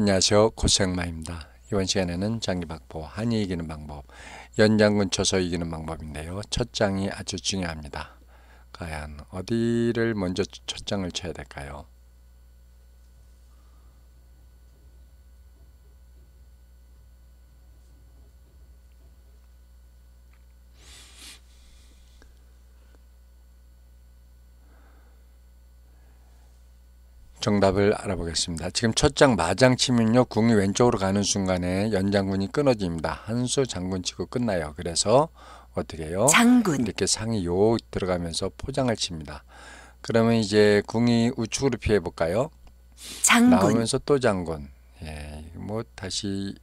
안녕하세요. 고생마입니다. 이번 시간에는 장기박보 한이 이기는 방법 연장군 쳐서 이기는 방법인데요. 첫 장이 아주 중요합니다. 과연 어디를 먼저 첫 장을 쳐야 될까요 정답을 알아보겠습니다. 지금 첫 장 마장 치면요. 궁이 왼쪽으로 가는 순간에 연장군이 끊어집니다. 한수 장군 치고 끝나요. 그래서 어떻게 해요? 장군, 이렇게 상이 요 들어가면서 포장을 칩니다. 그러면 이제 궁이 우측으로 피해 볼까요? 장군, 나오면서 또 장군. 예, 뭐 다시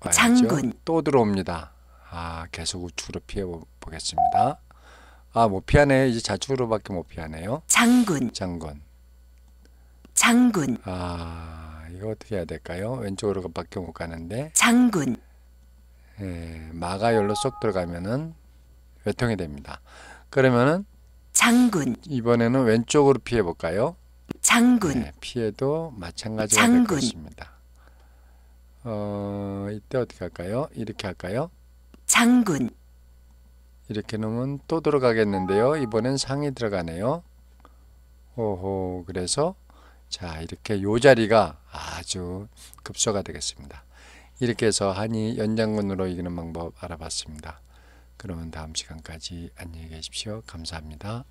와야죠. 장군. 또 들어옵니다. 아, 계속 우측으로 피해 보- 보겠습니다. 아, 못 피하네요. 이제 좌측으로밖에 못 피하네요. 장군, 장군. 장군, 아, 이거 어떻게 해야 될까요? 왼쪽으로 밖에 못 가는데 장군, 예, 마가 열로 쏙 들어가면은 외통이 됩니다. 그러면은 장군, 이번에는 왼쪽으로 피해 볼까요? 장군, 네, 피해도 마찬가지가 될 장군. 것입니다. 어, 이때 어떻게 할까요? 이렇게 할까요? 장군, 이렇게 놓으면 또 들어가겠는데요. 이번엔 상이 들어가네요. 오호, 그래서 자, 이렇게 요 자리가 아주 급소가 되겠습니다. 이렇게 해서 한이 연장군으로 이기는 방법 알아봤습니다. 그러면 다음 시간까지 안녕히 계십시오. 감사합니다.